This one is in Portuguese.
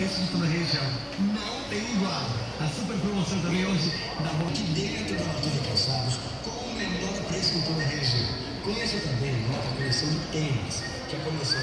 preço de toda a região. Não tem igual. A super promoção também hoje da Monte dentro da Natura Calçados com o menor preço de toda a região. Conheça também a nova coleção de tênis, que é a coleção